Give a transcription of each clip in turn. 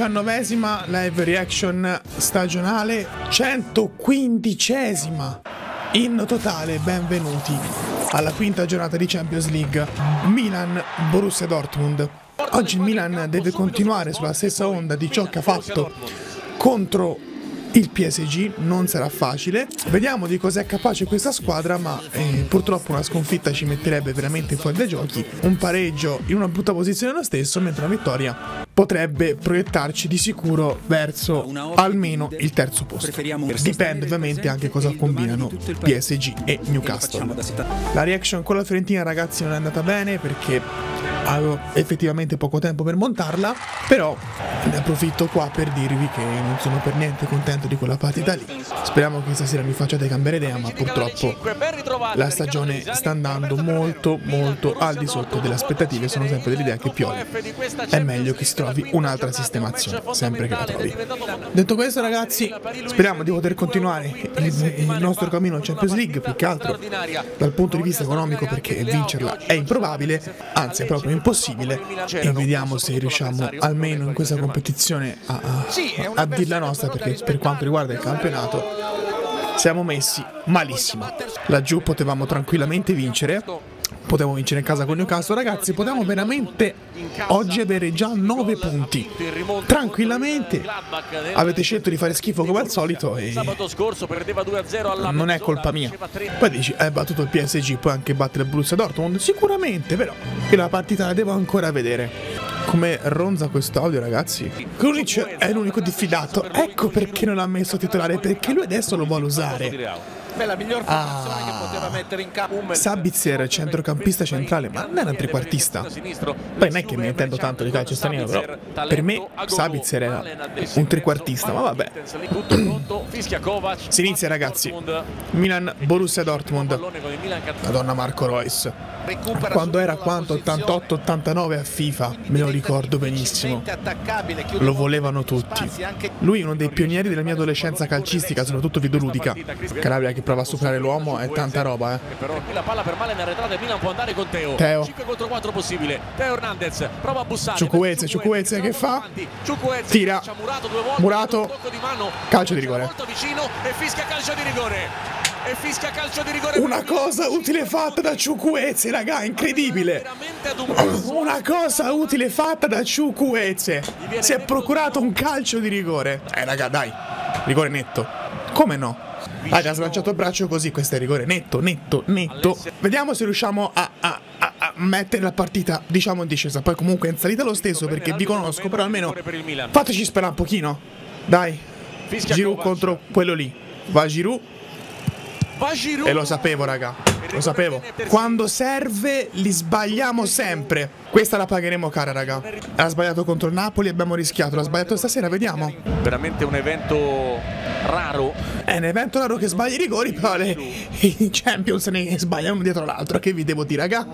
diciannovesima live reaction stagionale, 115esima in totale. Benvenuti alla quinta giornata di Champions League Milan-Borussia Dortmund. Oggi il Milan deve continuare sulla stessa onda di ciò che ha fatto contro il PSG non sarà facile. Vediamo di cos'è capace questa squadra, ma eh, purtroppo una sconfitta ci metterebbe veramente fuori dai giochi. Un pareggio in una brutta posizione lo stesso, mentre una vittoria potrebbe proiettarci di sicuro verso almeno il terzo posto. Dipende ovviamente anche cosa combinano PSG e Newcastle. La reaction con la Fiorentina ragazzi non è andata bene perché avevo effettivamente poco tempo per montarla, però ne approfitto qua per dirvi che non sono per niente contento di quella partita lì. Speriamo che stasera mi facciate cambiare idea, ma purtroppo la stagione sta andando molto molto al di sotto delle aspettative, sono sempre dell'idea che Pioli è meglio che si trovi un'altra sistemazione, sempre che la trovi. Detto questo ragazzi, speriamo di poter continuare il, il nostro cammino in Champions League, più che altro dal punto di vista economico perché vincerla è improbabile, anzi è proprio impossibile e vediamo se riusciamo almeno in questa competizione a, a, a dirla nostra perché per quanto riguarda il campionato siamo messi malissimo. Laggiù potevamo tranquillamente vincere. Potevo vincere in casa con Newcastle, ragazzi. Potevamo veramente oggi avere già 9 punti. Tranquillamente. Avete scelto di fare schifo come al solito e non è colpa mia. Poi dici, hai battuto il PSG, puoi anche battere il Borussia Dortmund? Sicuramente, però. E la partita la devo ancora vedere come ronza questo audio, ragazzi. Krunic è l'unico diffidato. Ecco perché non l'ha messo titolare, perché lui adesso lo vuole usare. Beh, la miglior formazione ah, Sabitzer, centrocampista centrale, ma non è un trequartista. Poi non è che mi intendo tanto di calcio straniero, però per me Sabitzer era un trequartista, ma vabbè. si inizia ragazzi. Milan Borussia Dortmund. Madonna Marco Royce. Quando era quanto 88-89 a FIFA, me lo ricordo benissimo. Lo volevano tutti. Lui è uno dei pionieri della mia adolescenza calcistica, soprattutto videoludica. Calabria che prova a superare l'uomo è tanta roba, eh. Però qui la palla per male in arretrata e Milan può andare con Teo. Teo. 5 contro 4 possibile. Teo Hernandez prova a bussare. Ciucuezze, Ciucuezze che fa? Tira. Murato. Calcio di rigore. Molto vicino e fischia calcio di rigore e fischia calcio di rigore. Una cosa utile fatta da Ciucuezze, raga, incredibile. Una cosa utile fatta da Ciucuezze. Si è procurato un calcio di rigore. Eh, raga, dai. Rigore netto. Come no? Ah, ha slanciato il braccio così, questo è rigore netto, netto, netto. Vediamo se riusciamo a, a, a, a mettere la partita, diciamo, in discesa. Poi comunque in salita lo stesso perché vi conosco, però almeno fateci sperare un pochino. Dai. Giroud contro quello lì. Va Giroud. E lo sapevo, raga. Lo sapevo. Quando serve, li sbagliamo sempre. Questa la pagheremo cara, raga. Ha sbagliato contro il Napoli, abbiamo rischiato. L'ha sbagliato stasera, vediamo. Veramente un evento raro. È un evento raro che sbagli i rigori, però le, i Champions ne sbagliano uno dietro l'altro. Che vi devo dire, raga?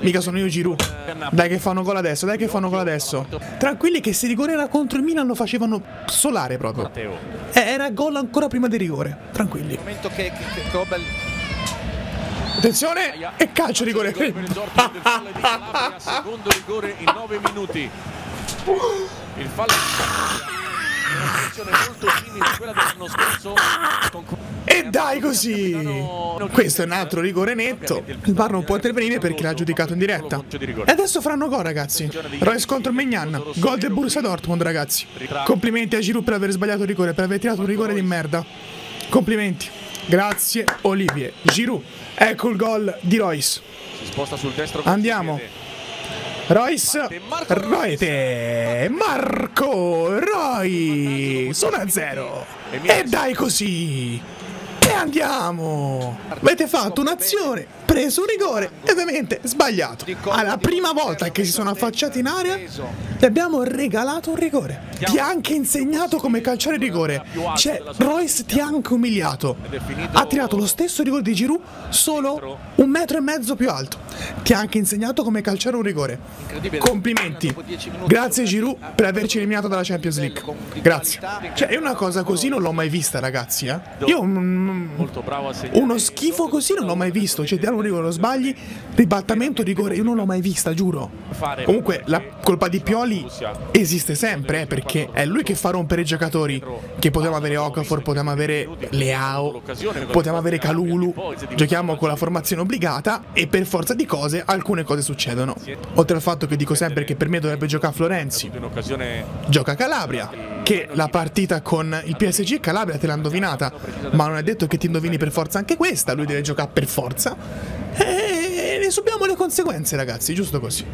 Mica sono io Giroud. Dai che fanno gol adesso, dai che fanno gol adesso. Tranquilli che se rigore era contro il Milan lo facevano solare proprio. Eh, era gol ancora prima del rigore. Tranquilli. Attenzione! E calcio rigore. Secondo rigore in 9 minuti. Il fallo E dai così! Questo è un altro rigore netto. Il VAR non può intervenire perché l'ha giudicato in diretta. E adesso faranno gol, ragazzi. Royce contro Megnan. Gol del Borussia Dortmund, ragazzi. Complimenti a Giroud per aver sbagliato il rigore, per aver tirato un rigore di merda. Complimenti. Grazie Olivier. Giroud. Ecco il gol di Royce. Andiamo. Royce, Royce, Marco, Roy, sono a zero. E dai così. Andiamo. Avete fatto un'azione, preso un rigore e ovviamente sbagliato. Alla prima volta che si sono affacciati in area, gli abbiamo regalato un rigore. Ti ha anche insegnato come calciare rigore. Cioè, Royce ti ha anche umiliato. Ha tirato lo stesso rigore di Giroud, solo un metro e mezzo più alto. ti ha anche insegnato come calciare un rigore. Complimenti. Grazie Giroud per averci eliminato dalla Champions League. Grazie. Cioè, una cosa così non l'ho mai vista, ragazzi. Eh? Io mm, uno schifo così non l'ho mai visto. Cioè, tirare un rigore, lo sbagli, ribaltamento, rigore, io non l'ho mai vista, giuro. Comunque, la colpa di Pioli esiste sempre, eh, perché è lui che fa rompere i giocatori. Che potevamo avere Okafor, potevamo avere Leao, potevamo avere Calulu. Giochiamo con la formazione obbligata e per forza di cose alcune cose succedono. Oltre al fatto che dico sempre che per me dovrebbe giocare Florenzi. Gioca Calabria, che la partita con il PSG Calabria te l'ha indovinata, ma non è detto che ti indovini per forza anche questa, lui deve giocare per forza. E ne subiamo le conseguenze, ragazzi, giusto così.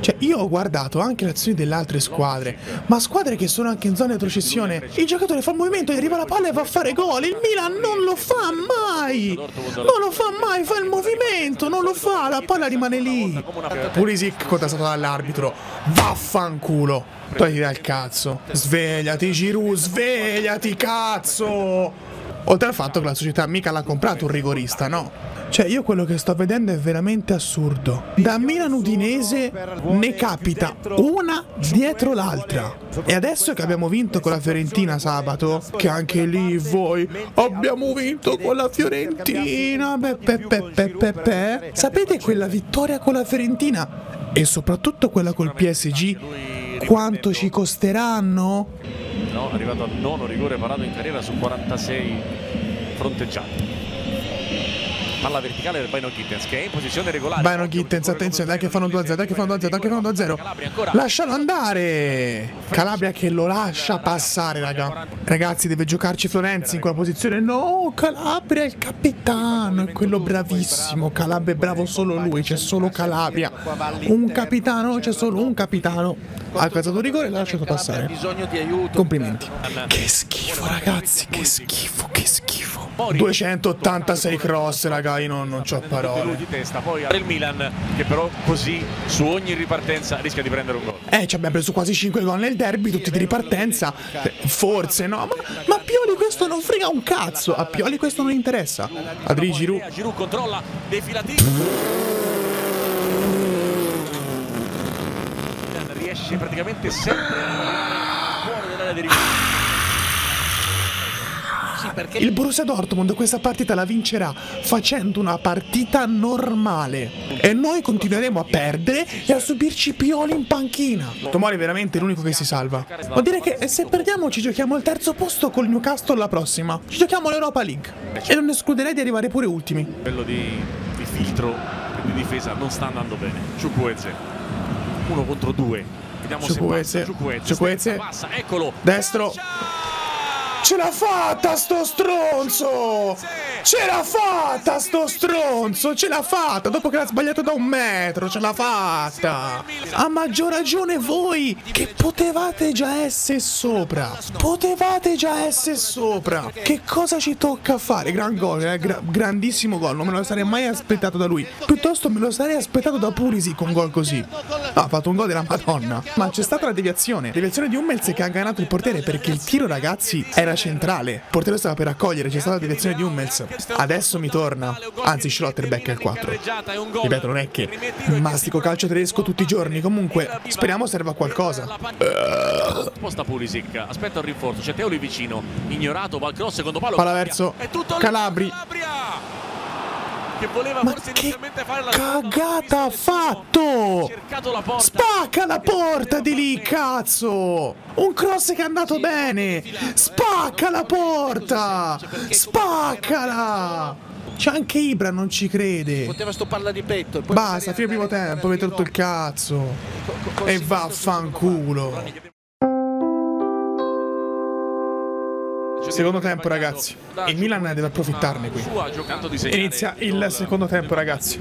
Cioè, io ho guardato anche le azioni delle altre squadre, ma squadre che sono anche in zona di retrocessione. Il giocatore fa il movimento, gli arriva la palla e va a fare gol. Il Milan non lo fa mai! Non lo fa mai, fa il movimento, non lo fa, la palla rimane lì. Pulisic contestato dall'arbitro. Vaffanculo. Togliti dal cazzo. Svegliati, Giroud, svegliati, cazzo! Oltre al fatto che la società mica l'ha comprato un rigorista, no? Cioè, io quello che sto vedendo è veramente assurdo. Da Milan Udinese ne capita una dietro l'altra. E adesso che abbiamo vinto con la Fiorentina sabato, che anche lì voi abbiamo vinto con la Fiorentina, beh, beh, beh, beh, beh, sapete quella vittoria con la Fiorentina e soprattutto quella col PSG quanto ci costeranno? No, arrivato al nono rigore parato in carriera su 46 fronteggiati. Palla verticale del Baino Gittens che è in posizione regolare. Baino Gittens, attenzione, dai che fanno 2-0, dai che fanno 2-0, dai che fanno 2-0. Lascialo andare! Calabria che lo lascia passare, raga. Ragazzi, deve giocarci Florenzi in quella posizione. No, Calabria è il capitano, è quello bravissimo. Calabria è bravo solo lui, c'è solo Calabria. Un capitano, c'è solo un capitano. Ha calzato rigore e l'ha lasciato passare. Complimenti. Che schifo, ragazzi, che schifo, che schifo. 286 cross, raga, io non, non ho parole. di testa, poi il Milan che però così su ogni ripartenza rischia di prendere un gol. Eh, ci abbiamo preso quasi 5 gol nel derby, tutti di ripartenza. Forse no, ma, ma Pioli questo non frega un cazzo. A Pioli questo non interessa. Adri Giroud. Giroud controlla, defilativo. Riesce praticamente sempre fuori dell'area di rigore. Il Borussia Dortmund questa partita la vincerà facendo una partita normale e noi continueremo a perdere e a subirci pioli in panchina. Tomori è veramente l'unico che si salva. Vuol dire che se perdiamo ci giochiamo il terzo posto col Newcastle la prossima. Ci giochiamo l'Europa League e non escluderei di arrivare pure ultimi. Quello di, di filtro di difesa non sta andando bene. Ciucueze, uno contro due. Vediamo Ciucueze, se Ciucueze, Eccolo. Destro. Ce l'ha fatta sto stronzo! Ce l'ha fatta sto stronzo! Ce l'ha fatta! Dopo che l'ha sbagliato da un metro, ce l'ha fatta! A maggior ragione voi che potevate già essere sopra! Potevate già essere sopra! Che cosa ci tocca fare? Gran gol, eh? Gra grandissimo gol, non me lo sarei mai aspettato da lui. Piuttosto me lo sarei aspettato da Pulisi con gol così. No, ha fatto un gol della Madonna. Ma c'è stata la deviazione. Deviazione di Hummels che ha inganato il portiere perché il tiro, ragazzi, era centrale. Il portiere stava per raccogliere, c'è stata la direzione di Hummels. Adesso mi torna. Anzi, Schlotterbeck è il 4. Ripeto, non è che mastico calcio tedesco tutti i giorni. Comunque, speriamo serva a qualcosa. Sposta Pulisic, aspetta un rinforzo. C'è Teoli vicino. Ignorato, va al cross, secondo palo. Palla verso Calabri. Che voleva Ma forse che inizialmente fare la cagata ha fatto? la porta. Spacca la porta di lì, cazzo! Un cross che è andato bene! Spacca la porta! Spaccala! C'è anche Ibra, non ci crede. Poteva stopparla di petto. Basta, al primo tempo, avete rotto il cazzo. co- co- E vaffanculo. Secondo tempo, ragazzi. Il Milan deve approfittarne qui. Inizia il secondo tempo, ragazzi.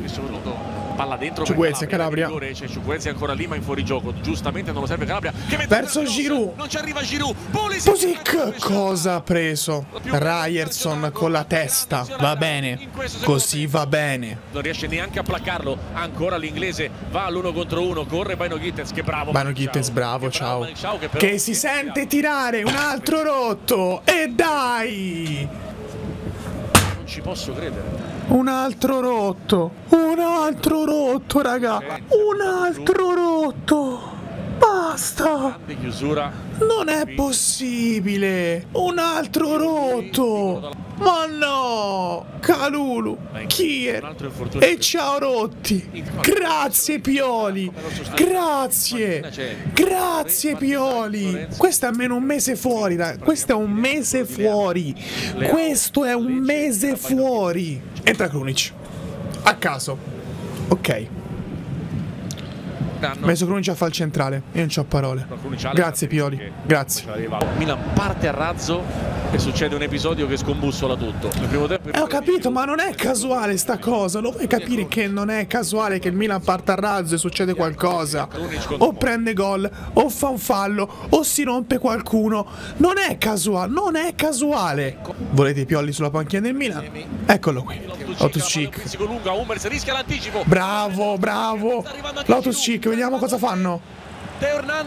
Palla dentro per Ciuguezzi, Calabria. rigore, C'è Ciuguezzi ancora lì ma in fuorigioco. Giustamente non lo serve Calabria. Che mette Verso per. Giroud. Non ci arriva Giroud. Pulisic. Pulisic cosa ha preso? Ryerson con la testa. Va bene. Così va bene. Non riesce neanche a placcarlo. Ancora l'inglese va all'uno contro uno. Corre Baino Gittens che bravo. Bano Gittens, bravo, Che ciao. Malik Ciao, che, Che si sente tirare un altro rotto. E dai! Non ci posso credere. Un altro rotto. Un altro rotto, raga. Un altro rotto. Basta. Non è possibile. Un altro rotto. Ma no. Calulu. Kier. E ciao Rotti. Grazie Pioli. Grazie. Grazie Pioli. Questo è almeno un mese fuori. raga. Questo è un mese fuori. Questo è un mese fuori. Entra Krunic. A caso. Ok. Danno. Messo Krunic a fare il centrale. Io non ho parole. Grazie Pioli. Grazie. Milan parte a razzo e succede un episodio che scombussola tutto. Eh, ho capito, ma non è casuale sta cosa. Lo vuoi capire che non è casuale che il Milan parta a razzo e succede qualcosa? O prende gol, o fa un fallo, o si rompe qualcuno. Non è casuale, non è casuale. Volete i piolli sulla panchina del Milan? Eccolo qui. Lotus Chic. Bravo, bravo. Lotus Chic, vediamo cosa fanno.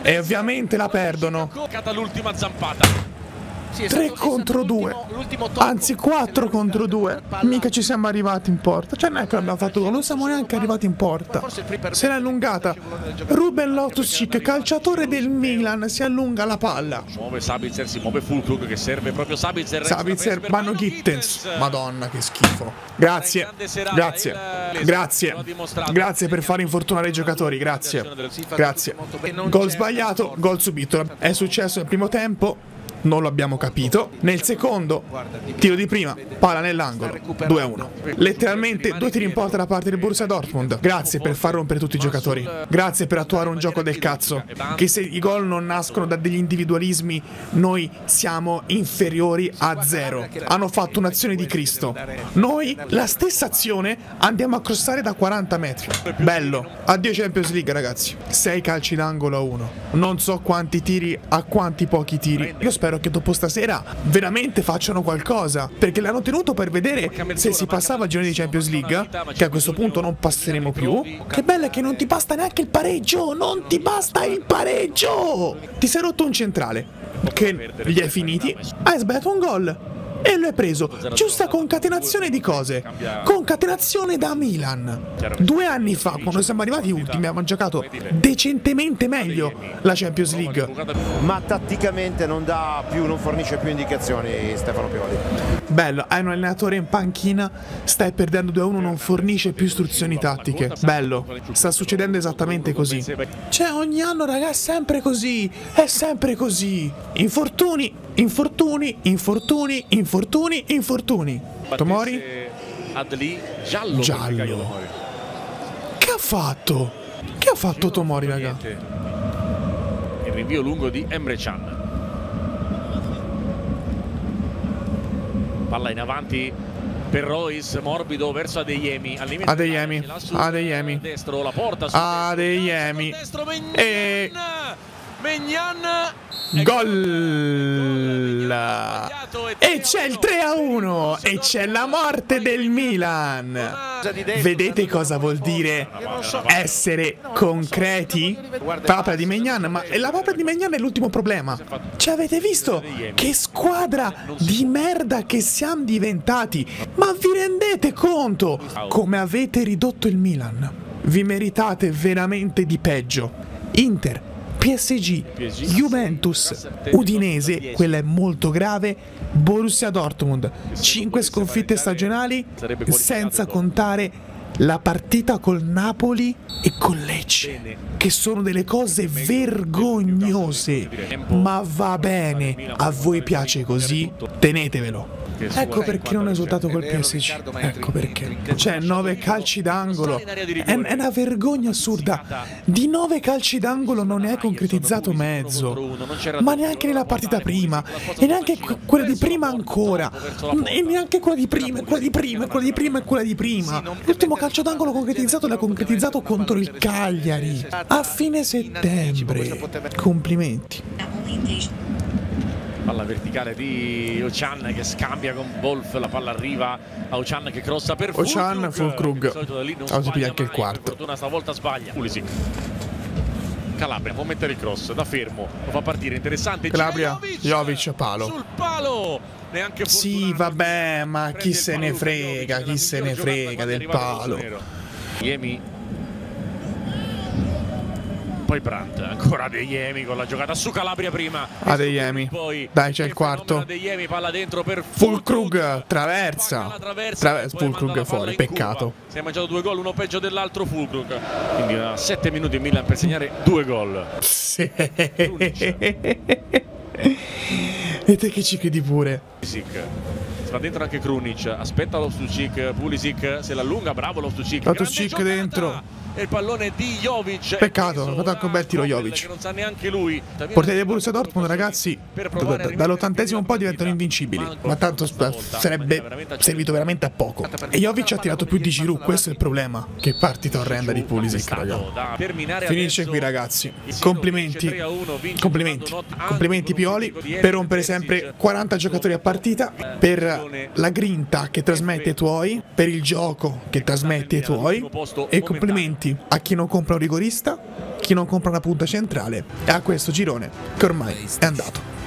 E ovviamente la perdono. L'ultima zampata. Sì, è 3 stato- è contro stato 2 l'ultimo- l'ultimo tocco. Anzi 4 contro 2 Mica ci siamo arrivati in porta. Cioè non è che abbiamo fatto gol Non siamo neanche arrivati in porta. Se l'è allungata Ruben Lotus-Cheek Calciatore del Milan Si allunga la palla. Si muove Sabitzer, si muove Fulkrug che serve proprio Sabitzer. Sabitzer Mano Gittens. Madonna che schifo. Grazie. Grazie. Grazie. Grazie per far infortunare i giocatori. Grazie. Grazie. Gol sbagliato Gol subito. È successo nel primo tempo non lo abbiamo capito. Nel secondo, tiro di prima, palla nell'angolo, 2-1. Letteralmente due tiri in porta da parte del Borussia Dortmund. Grazie per far rompere tutti i giocatori. Grazie per attuare un gioco del cazzo. Che se i gol non nascono da degli individualismi, noi siamo inferiori a zero. Hanno fatto un'azione di Cristo. Noi, la stessa azione, andiamo a crossare da 40 metri. Bello. Addio Champions League, ragazzi. 6 calci d'angolo a 1. Non so quanti tiri a quanti pochi tiri. Io spero che dopo stasera veramente facciano qualcosa. Perché l'hanno tenuto per vedere se si passava al girone di Champions League. Che a questo punto non passeremo più. Che bello è che non ti basta neanche il pareggio. Non ti basta il pareggio. Ti sei rotto un centrale. Che gli è finiti. Hai sbagliato un gol. E lo hai preso. Giusta concatenazione di cose. Concatenazione da Milan. Due anni fa, quando siamo arrivati ultimi, abbiamo giocato decentemente meglio la Champions League. ma tatticamente non dà più, non fornisce più indicazioni Stefano Pioli. Bello, hai un allenatore in panchina, stai perdendo 2-1, non fornisce più istruzioni tattiche. Bello, sta succedendo esattamente così. Cioè, ogni anno, raga, è sempre così. È sempre così. Infortuni, infortuni, infortuni, infortuni, infortuni. Tomori? Giallo. Giallo. Che ha fatto? Che ha fatto Tomori, raga? Niente. Il rinvio lungo di Emre Can. Palla in avanti per Royce, morbido verso Adeyemi. Al limite Adeyemi, Adeyemi. Destro, la porta sul Adeyemi. destro, Megnan. E- Megnan. Gol! E c'è il 3 a 1 e c'è la morte del Milan. Vedete cosa vuol dire essere concreti? Papra di Megnan, ma la papra di Megnan è l'ultimo problema. Ci avete visto che squadra di merda che siamo diventati? Ma vi rendete conto come avete ridotto il Milan? Vi meritate veramente di peggio. Inter, PSG, Juventus, Udinese, quella è molto grave, Borussia Dortmund, 5 sconfitte stagionali senza contare la partita col Napoli e con Lecce, che sono delle cose vergognose, ma va bene, a voi piace così, tenetevelo. Ecco perché non ho esultato col PSG. Ecco perché. Cioè, nove calci d'angolo. È, è una vergogna assurda. Di nove calci d'angolo non ne hai concretizzato mezzo. Ma neanche nella partita prima. E neanche que- quella di prima ancora. E neanche quella di prima, e quella di prima, e quella di prima e quella di prima. L'ultimo calcio d'angolo concretizzato l'ha concretizzato contro il Cagliari. A fine settembre. Complimenti. Palla verticale di Ochan che scambia con Wolf, la palla arriva a Ochan che crossa per Ochan, Fulkrug. Ah, si piglia anche il quarto. Fortuna stavolta sbaglia. Pulisic. Calabria può mettere il cross da fermo, lo fa partire interessante. Calabria, Jovic, palo. Sul palo. Neanche sì, vabbè, ma chi se ne frega, chi se ne frega del palo. Iemi poi Brandt, ancora De Jemi con la giocata su Calabria prima. Adeyemi. Dai, c'è il quarto. Adeyemi palla dentro per Fulkrug, traversa. Traversa, Fulkrug fuori, peccato. Si è mangiato due gol, uno peggio dell'altro Fulkrug. Quindi a 7 minuti in Milan per segnare due gol. Sì. E te che ci credi pure? Pulisic. Sta dentro anche Krunic. Aspetta Loftucic. Pulisic se l'allunga. Bravo Loftucic. Loftucic dentro. E il pallone di Jovic. Peccato, ha fatto anche un bel tiro Jovic. non sa neanche lui. Portieri del Borussia Dortmund, ragazzi, dall'ottantesimo un po' diventano invincibili. Ma tanto sarebbe servito veramente a poco. E Jovic ha tirato più di Giroud, questo è il problema. Che partita orrenda di Pulisic, ragazzi. Finisce qui, ragazzi. Complimenti. Complimenti. Complimenti Pioli per rompere sempre 40 giocatori a partita, per la grinta che trasmette ai tuoi, per il gioco che trasmette ai tuoi e complimenti a chi non compra un rigorista, chi non compra una punta centrale e a questo girone che ormai è andato.